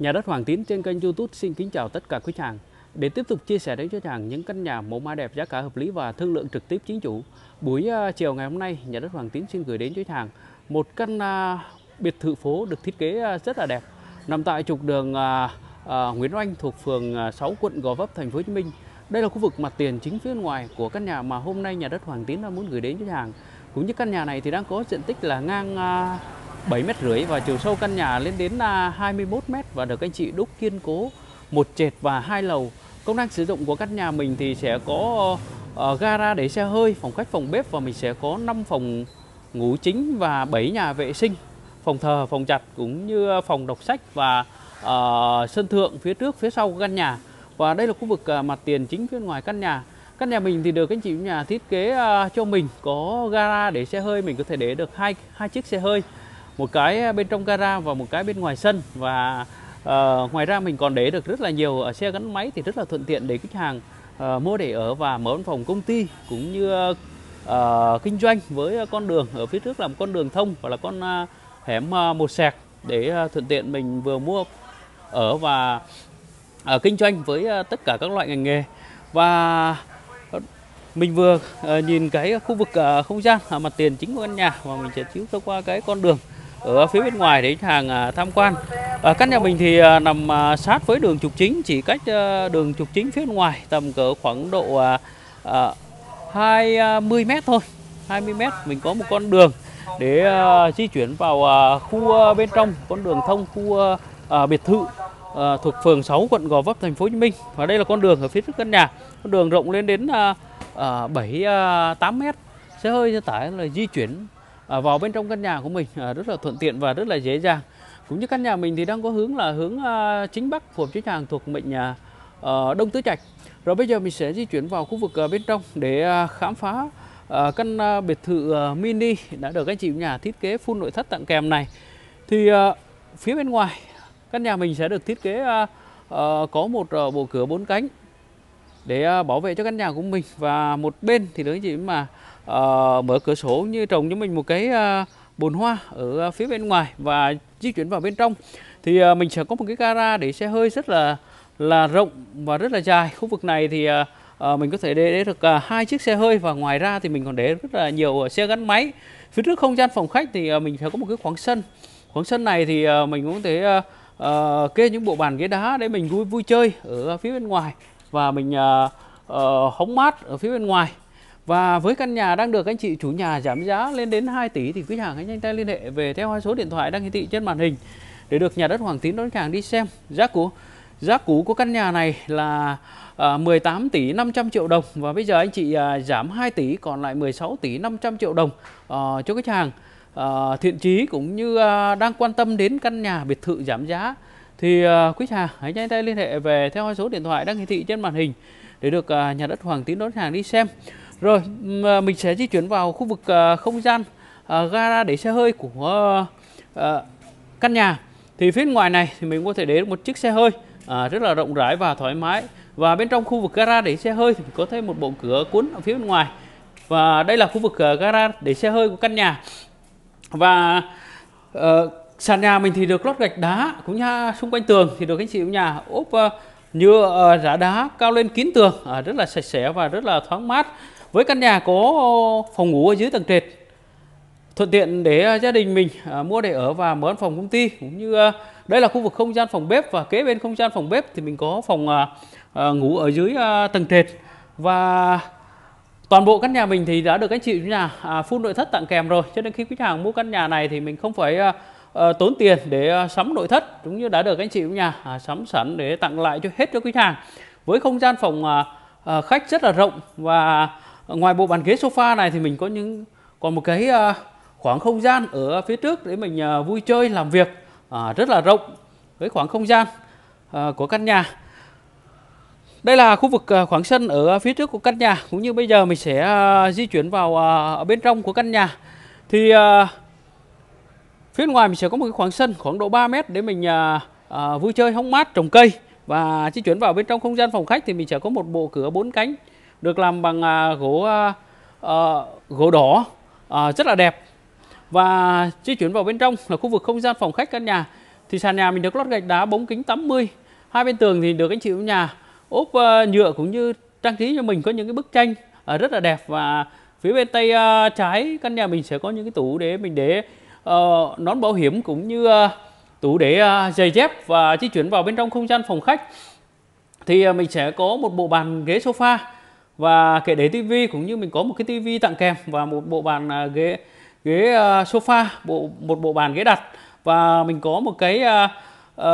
Nhà đất Hoàng Tín trên kênh YouTube xin kính chào tất cả quý khách hàng. Để tiếp tục chia sẻ đến cho hàng những căn nhà mẫu mã đẹp, giá cả hợp lý và thương lượng trực tiếp chính chủ. Buổi uh, chiều ngày hôm nay, nhà đất Hoàng Tín xin gửi đến cho hàng một căn uh, biệt thự phố được thiết kế uh, rất là đẹp, nằm tại trục đường Nguyễn Oanh thuộc phường 6 quận Gò Vấp, thành phố Hồ Chí Minh. Đây là khu vực mặt tiền chính phía ngoài của căn nhà mà hôm nay nhà đất Hoàng Tín muốn gửi đến cho hàng. Cũng như căn nhà này thì đang có diện tích là ngang 7 mét rưỡi và chiều sâu căn nhà lên đến à, 21 mét và được anh chị đúc kiên cố một trệt và hai lầu. Công năng sử dụng của căn nhà mình thì sẽ có uh, gara để xe hơi, phòng khách, phòng bếp và mình sẽ có 5 phòng ngủ chính và 7 nhà vệ sinh, phòng thờ, phòng chặt cũng như phòng đọc sách và uh, sân thượng phía trước, phía sau của căn nhà. Và đây là khu vực uh, mặt tiền chính phía ngoài căn nhà. Căn nhà mình thì được anh chị nhà thiết kế uh, cho mình có gara để xe hơi, mình có thể để được hai hai chiếc xe hơi một cái bên trong gara và một cái bên ngoài sân. Và uh, ngoài ra mình còn để được rất là nhiều ở xe gắn máy thì rất là thuận tiện để khách hàng uh, mua để ở và mở văn phòng công ty cũng như uh, kinh doanh với con đường ở phía trước là một con đường thông và là con uh, hẻm uh, một sẹt để uh, thuận tiện mình vừa mua ở và uh, kinh doanh với uh, tất cả các loại ngành nghề. Và mình vừa uh, nhìn cái khu vực uh, không gian uh, mặt tiền chính của căn nhà và mình sẽ chiếu qua cái con đường ở phía bên ngoài để khách hàng à, tham quan. À, căn nhà mình thì à, nằm à, sát với đường trục chính, chỉ cách đường trục chính phía bên ngoài tầm cỡ khoảng độ à, 20 mét thôi. 20 mét mình có một con đường để à, di chuyển vào à, khu bên trong con đường thông khu biệt thự thuộc phường 6 quận Gò Vấp thành phố Hồ Chí Minh và đây là con đường ở phía trước căn nhà con đường rộng lên đến uh, uh, 7 8 mét xe hơi xe tải là di chuyển Ờ, vào bên trong căn nhà của mình ờ, rất là thuận tiện và rất là dễ dàng. Cũng như căn nhà mình thì đang có hướng là hướng ờ, chính bắc phường chính hàng thuộc mệnh đông tứ trạch. Rồi bây giờ mình sẽ di chuyển vào khu vực bên trong để khám phá căn biệt thự mini đã được anh chị nhà thiết kế full nội thất tặng kèm này. Thì phía bên ngoài, căn nhà mình sẽ được thiết kế có một bộ cửa bốn cánh để bảo vệ cho căn nhà của mình. Và một bên thì đối với chị mà uh, mở cửa sổ như trồng cho mình một cái uh, bồn hoa ở ờ, phía bên ngoài và di chuyển vào bên trong. Thì uh, mình sẽ có một cái gara để xe hơi rất là là rộng và rất là dài. Khu vực này thì uh, mình có thể để, để được uh, hai chiếc xe hơi và ngoài ra thì mình còn để rất là nhiều xe gắn máy. Phía trước không gian phòng khách thì uh, mình sẽ có một cái khoảng sân. Khoảng sân này thì uh, mình cũng có thể uh, uh, kê những bộ bàn ghế đá để mình vui vui chơi ở phía bên ngoài và mình uh, uh, hóng mát ở phía bên ngoài và với căn nhà đang được anh chị chủ nhà giảm giá lên đến 2 tỷ thì quý hàng hãy nhanh tay liên hệ về theo hai số điện thoại đang hiển thị trên màn hình để được nhà đất Hoàng Tín đón khách hàng đi xem. Giá cũ giá cũ của căn nhà này là à, 18 tỷ 500 triệu đồng và bây giờ anh chị à, giảm 2 tỷ còn lại 16 tỷ 500 triệu đồng ờ, cho khách hàng ờ, thiện chí cũng như à, đang quan tâm đến căn nhà biệt thự giảm giá thì ờ, quý hàng hãy nhanh tay liên hệ về theo hai số điện thoại đang hiển thị trên màn hình để được nhà đất Hoàng Tín đón hàng đi xem. Rồi à, mình sẽ di chuyển vào khu vực à, không gian à, gara để xe hơi của ờ, ờ, căn nhà. Thì phía ngoài này thì mình có thể để một chiếc xe hơi rất là rộng rãi và thoải mái. Và bên trong khu vực gara để xe hơi thì có thêm một bộ cửa cuốn ở phía bên ngoài. Và đây là khu vực gara để xe hơi của căn nhà. Và uh, sàn nhà mình thì được lót gạch đá cũng như xung quanh tường thì được anh chị nhà ốp uh, nhựa uh, rã đá cao lên kín tường uh, rất là sạch sẽ và rất là thoáng mát với căn nhà có ờ, phòng ngủ ở dưới tầng trệt, thuận tiện để ờ, gia đình mình ờ, mua để ở và mở văn phòng công ty, cũng như đây là khu vực không gian phòng bếp và kế bên không gian phòng bếp thì mình có phòng ngủ ở dưới tầng trệt. Và toàn bộ căn nhà mình thì đã được anh chị nhà à, phun nội thất tặng kèm rồi, cho nên khi khách hàng mua căn nhà này thì mình không phải tốn tiền để sắm nội thất, cũng như đã được anh chị nhà à, sắm sẵn để tặng lại cho hết cho khách hàng. Với không gian phòng khách rất là rộng và ngoài bộ bàn ghế sofa này thì mình có những, còn một cái ờ, khoảng không gian ở phía trước để mình ờ, vui chơi, làm việc à, rất là rộng với khoảng không gian ờ, của căn nhà. Đây là khu vực khoảng sân ở phía trước của căn nhà, cũng như bây giờ mình sẽ di chuyển vào ở bên trong của căn nhà. Thì phía ngoài mình sẽ có một cái khoảng sân khoảng độ 3 mét để mình vui chơi, hóng mát, trồng cây. Và di chuyển vào bên trong không gian phòng khách thì mình sẽ có một bộ cửa bốn cánh được làm bằng à, gỗ à, ờ, gỗ đỏ à, rất là đẹp. Và di chuyển vào bên trong là khu vực không gian phòng khách căn nhà. Thì sàn nhà mình được lót gạch đá, bóng kính 80 hai bên tường thì được anh chị chủ nhà ốp ờ, nhựa cũng như trang trí cho mình có những cái bức tranh rất là đẹp. Và phía bên tay trái căn nhà mình sẽ có những cái tủ để mình để ờ, nón bảo hiểm cũng như tủ để giày dép và di chuyển vào bên trong không gian phòng khách. Thì mình sẽ có một bộ bàn ghế sofa và kệ để tivi cũng như mình có một cái tivi tặng kèm và một bộ bàn à, ghế ghế à, sofa bộ một bộ bàn ghế đặt. Và mình có một cái uh, uh,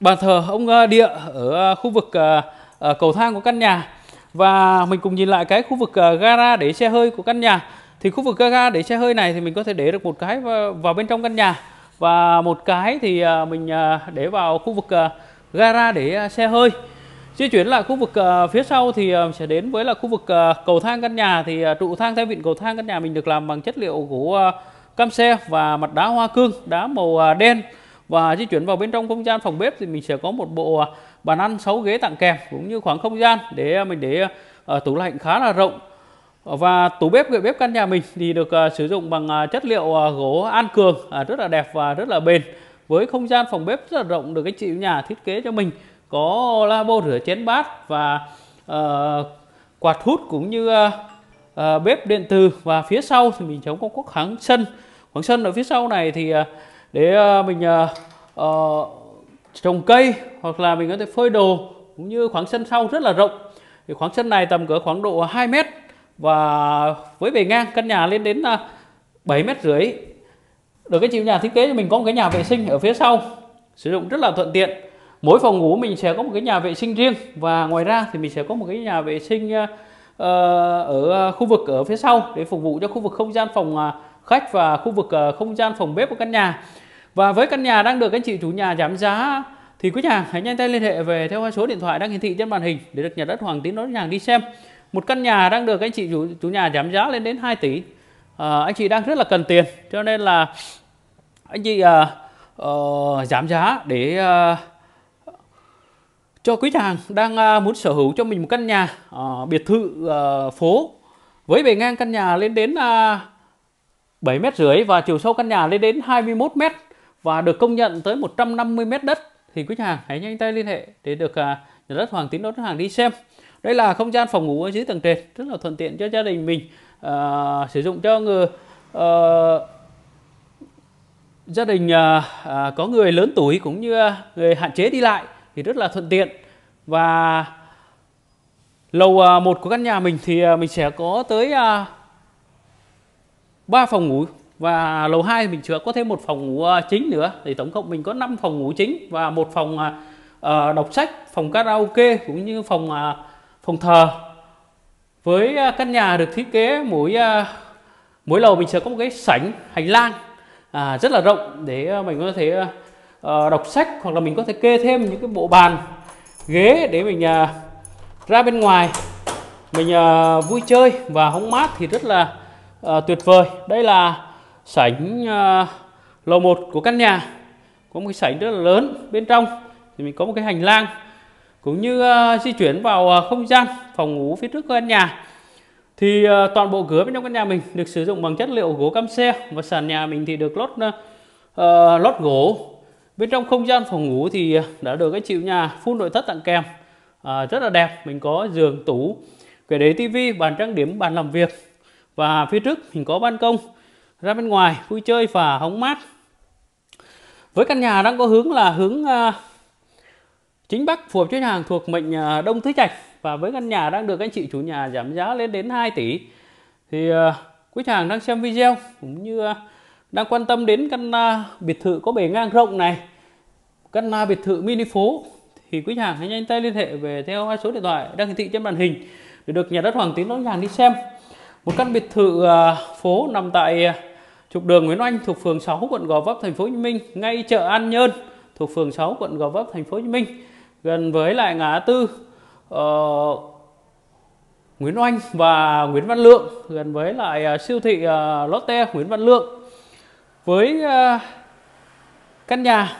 bàn thờ ông địa ở khu vực uh, cầu thang của căn nhà. Và mình cùng nhìn lại cái khu vực gara để xe hơi của căn nhà. Thì khu vực gara để xe hơi này thì mình có thể để được một cái vào, bên trong căn nhà. Và một cái thì mình để vào khu vực gara để xe hơi di chuyển lại khu vực uh, phía sau thì uh, sẽ đến với là khu vực uh, cầu thang căn nhà. Thì uh, trụ thang thay vịn cầu thang căn nhà mình được làm bằng chất liệu gỗ uh, cam xe và mặt đá hoa cương đá màu uh, đen. Và di chuyển vào bên trong không gian phòng bếp thì mình sẽ có một bộ uh, bàn ăn 6 ghế tặng kèm cũng như khoảng không gian để uh, mình để uh, tủ lạnh khá là rộng. Và tủ bếp gợi bếp căn nhà mình thì được uh, sử dụng bằng uh, chất liệu uh, gỗ an cường uh, rất là đẹp và rất là bền. Với không gian phòng bếp rất là rộng được anh chị nhà thiết kế cho mình có lavabo rửa chén bát và uh, quạt hút cũng như uh, uh, bếp điện từ và phía sau thì mình chống có quốc kháng sân. Khoảng sân ở phía sau này thì uh, để uh, mình uh, uh, trồng cây hoặc là mình có thể phơi đồ cũng như khoảng sân sau rất là rộng. Thì khoảng sân này tầm cỡ khoảng độ 2 mét và với bề ngang căn nhà lên đến uh, 7 mét rưỡi. Được cái chịu nhà thiết kế cho mình có một cái nhà vệ sinh ở phía sau sử dụng rất là thuận tiện mỗi phòng ngủ mình sẽ có một cái nhà vệ sinh riêng và ngoài ra thì mình sẽ có một cái nhà vệ sinh ờ, ờ, ở khu vực ở phía sau để phục vụ cho khu vực không gian phòng ờ, khách và khu vực không gian phòng bếp của căn nhà. Và với căn nhà đang được anh chị chủ nhà giảm giá thì quý nhà hãy nhanh tay liên hệ về theo số điện thoại đang hiển thị trên màn hình để được nhà đất Hoàng Tín đón nhà đi xem. Một căn nhà đang được anh chị chủ, chủ nhà giảm giá lên đến 2 tỷ. À, anh chị đang rất là cần tiền cho nên là anh chị uh, uh, giảm giá để uh, cho quý chàng đang à, muốn sở hữu cho mình một căn nhà uh, biệt thự uh, phố với bề ngang căn nhà lên đến uh, 7 mét rưỡi và chiều sâu căn nhà lên đến 21 mét và được công nhận tới 150 mét đất thì quý hàng hãy nhanh tay liên hệ để được uh, nhà đất Hoàng Tín đón hàng đi xem. Đây là không gian phòng ngủ ở dưới tầng trệt rất là thuận tiện cho gia đình mình uh, sử dụng cho người uh, gia đình uh, uh, có người lớn tuổi cũng như uh, người hạn chế đi lại thì rất là thuận tiện. Và lầu à, một của căn nhà mình thì à, mình sẽ có tới à, ba 3 phòng ngủ. Và lầu 2 mình chưa có thêm một phòng ngủ chính nữa. Thì tổng cộng mình có 5 phòng ngủ chính và một phòng ờ, đọc sách phòng karaoke cũng như phòng phòng thờ. Với căn nhà được thiết kế mỗi mỗi lầu mình sẽ có một cái sảnh hành lang à, rất là rộng để mình có thể uh, đọc sách hoặc là mình có thể kê thêm những cái bộ bàn ghế để mình uh, ra bên ngoài. Mình uh, vui chơi và hóng mát thì rất là uh, tuyệt vời. Đây là sảnh uh, lầu 1 của căn nhà. Có một cái sảnh rất là lớn bên trong thì mình có một cái hành lang cũng như uh, di chuyển vào uh, không gian phòng ngủ phía trước căn nhà. Thì uh, toàn bộ cửa bên trong căn nhà mình được sử dụng bằng chất liệu gỗ cam xe và sàn nhà mình thì được lót uh, lót gỗ bên trong không gian phòng ngủ thì à, đã được cái chịu nhà phun nội thất tặng kèm. À, rất là đẹp mình có giường tủ kệ đế tivi bàn trang điểm bàn làm việc. Và phía trước mình có ban công ra bên ngoài vui chơi và hóng mát. Với căn nhà đang có hướng là hướng à, chính bắc phù hợp cho nhà hàng thuộc mệnh à, đông tứ trạch. Và với căn nhà đang được anh chị chủ nhà giảm giá lên đến 2 tỷ. Thì à, quý hàng đang xem video cũng như à, đang quan tâm đến căn à, biệt thự có bề ngang rộng này. Căn à, biệt thự mini phố. Thì quý hàng hãy nhanh tay liên hệ về theo hai số điện thoại đang hiển thị trên màn hình để được nhà đất Hoàng Tín đón hàng đi xem. Một căn biệt thự à, phố nằm tại trục đường Nguyễn Oanh thuộc phường 6 quận Gò Vấp thành phố Hồ Chí Minh ngay chợ An Nhơn thuộc phường 6 quận Gò Vấp thành phố Hồ Chí Minh. Gần với lại ngã tư uh, Nguyễn Oanh và Nguyễn Văn Lượng. Gần với lại uh, siêu thị uh, Lotte Nguyễn Văn Lượng với uh, căn nhà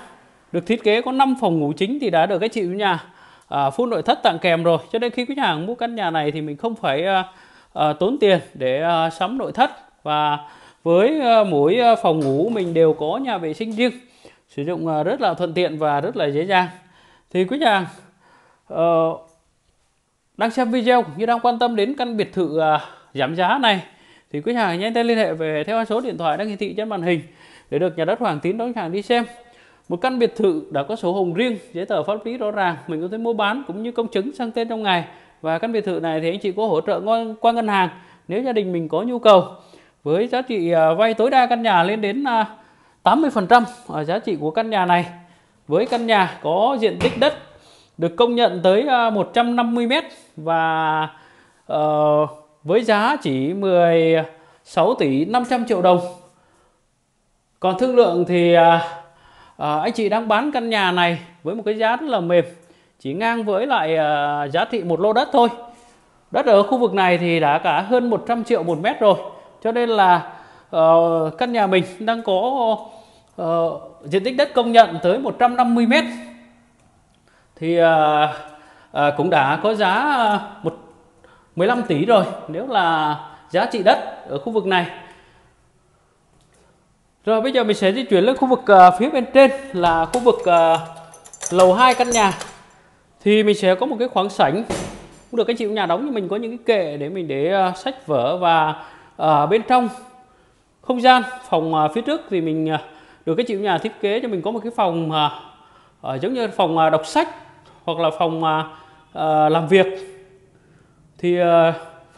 được thiết kế có 5 phòng ngủ chính thì đã được các chị chủ nhà à, phun nội thất tặng kèm rồi. Cho nên khi khách hàng mua căn nhà này thì mình không phải à, à, tốn tiền để à, sắm nội thất. Và với mỗi phòng ngủ mình đều có nhà vệ sinh riêng sử dụng rất là thuận tiện và rất là dễ dàng. Thì quý nhà uh, đang xem video cũng như đang quan tâm đến căn biệt thự giảm giá này thì quý hàng nhanh tay liên hệ về theo số điện thoại đang hiển thị trên màn hình để được nhà đất Hoàng Tín đón hàng đi xem. Một căn biệt thự đã có sổ hồng riêng giấy tờ pháp lý rõ ràng mình có thể mua bán cũng như công chứng sang tên trong ngày. Và căn biệt thự này thì anh chị có hỗ trợ qua ngân hàng nếu gia đình mình có nhu cầu. Với giá trị à, vay tối đa căn nhà lên đến à, 80% ở giá trị của căn nhà này. Với căn nhà có diện tích đất được công nhận tới à, 150 m và uh, với giá chỉ 16 tỷ 500 triệu đồng. Còn thương lượng thì à, à, anh chị đang bán căn nhà này với một cái giá rất là mềm chỉ ngang với lại à, giá trị một lô đất thôi. Đất ở khu vực này thì đã cả hơn 100 triệu một mét rồi cho nên là uh, căn nhà mình đang có uh, diện tích đất công nhận tới 150 mét. Thì uh, uh, cũng đã có giá một 15 tỷ rồi nếu là giá trị đất ở khu vực này. Rồi bây giờ mình sẽ di chuyển lên khu vực uh, phía bên trên là khu vực uh, lầu 2 căn nhà. Thì mình sẽ có một cái khoảng sảnh. Cũng được các chị nhà đóng nhưng mình có những cái kệ để mình để uh, sách vở và ở uh, bên trong không gian. Phòng uh, phía trước thì mình uh, được cái chị nhà thiết kế cho mình có một cái phòng uh, uh, giống như phòng uh, đọc sách hoặc là phòng uh, uh, làm việc thì uh,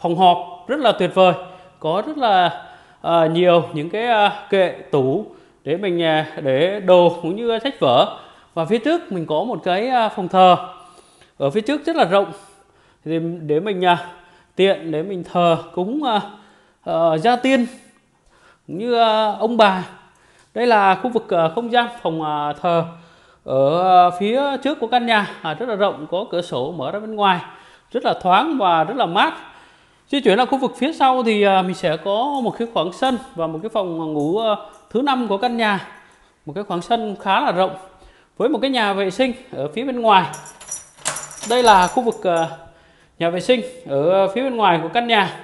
phòng họp rất là tuyệt vời có rất là ờ, nhiều những cái ờ, kệ tủ để mình để đồ cũng như sách vở. Và phía trước mình có một cái phòng thờ ở phía trước rất là rộng. Để, để mình à, tiện để mình thờ cúng gia tiên cũng như ông bà. Đây là khu vực không gian phòng thờ ở phía trước của căn nhà à, rất là rộng có cửa sổ mở ra bên ngoài rất là thoáng và rất là mát Di chuyển ra khu vực phía sau thì à, mình sẽ có một cái khoảng sân và một cái phòng ngủ à, thứ năm của căn nhà. Một cái khoảng sân khá là rộng với một cái nhà vệ sinh ở phía bên ngoài. Đây là khu vực à, nhà vệ sinh ở phía bên ngoài của căn nhà.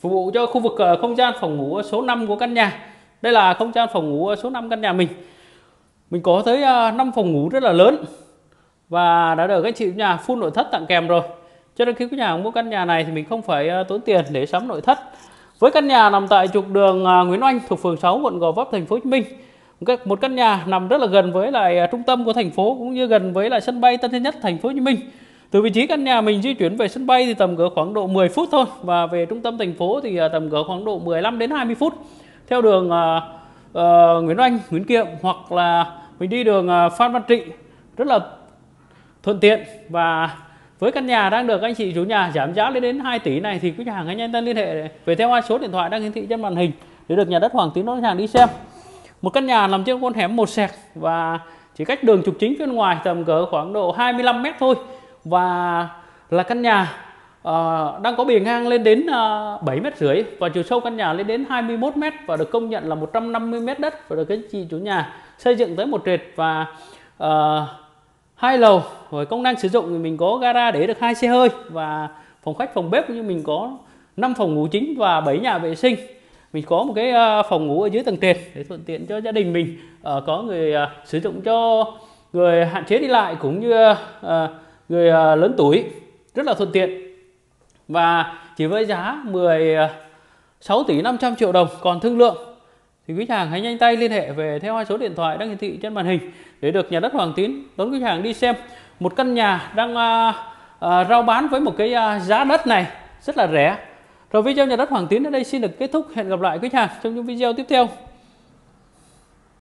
Phục vụ cho khu vực không gian phòng ngủ số 5 của căn nhà. Đây là không gian phòng ngủ số 5 căn nhà mình. Mình có tới 5 phòng ngủ rất là lớn và đã được các chị nhà full nội thất tặng kèm rồi. Cho nên khi quý nhà mua căn nhà này thì mình không phải ờ, tốn tiền để sắm nội thất. Với căn nhà nằm tại trục đường ờ, Nguyễn Oanh thuộc phường 6 quận Gò Vấp thành phố Hồ Chí Minh. Một căn nhà nằm rất là gần với lại ờ, trung tâm của thành phố cũng như gần với lại sân bay Tân Sơn Nhất thành phố Hồ Chí Minh. Từ vị trí căn nhà mình di chuyển về sân bay thì tầm cỡ khoảng độ 10 phút thôi. Và về trung tâm thành phố thì tầm cỡ khoảng độ 15 đến 20 phút. Theo đường uh, uh, Nguyễn Oanh, Nguyễn Kiệm hoặc là mình đi đường uh, Phan Văn Trị rất là thuận tiện. Và với căn nhà đang được anh chị chủ nhà giảm giá lên đến 2 tỷ này thì quý nhà hàng hãy nhanh tay liên hệ về theo hai số điện thoại đang hiển thị trên màn hình để được nhà đất Hoàng Tín đón hàng đi xem. Một căn nhà nằm trên con hẻm một sẹt và chỉ cách đường trục chính phía ngoài tầm cỡ khoảng độ 25 mét thôi. Và là căn nhà uh, đang có bề ngang lên đến ờ, uh, 7 mét rưỡi và chiều sâu căn nhà lên đến 21 mét và được công nhận là 150 mét đất và được anh chị chủ nhà xây dựng tới một trệt. Và uh, hai lầu, rồi công năng sử dụng thì mình có gara để được hai xe hơi và phòng khách, phòng bếp như mình có 5 phòng ngủ chính và 7 nhà vệ sinh. Mình có một cái ờ, phòng ngủ ở dưới tầng trệt để thuận tiện cho gia đình mình ờ, có người ờ, sử dụng cho người hạn chế đi lại cũng như người lớn tuổi. Rất là thuận tiện và chỉ với giá 16 tỷ 500 triệu đồng còn thương lượng thì quý hàng hãy nhanh tay liên hệ về theo hai số điện thoại đang hiển thị trên màn hình để được nhà đất Hoàng Tín đón quý hàng đi xem một căn nhà đang à, à, rao bán với một cái à, giá đất này rất là rẻ. Rồi video nhà đất Hoàng Tín ở đây xin được kết thúc. Hẹn gặp lại quý khách hàng trong những video tiếp theo.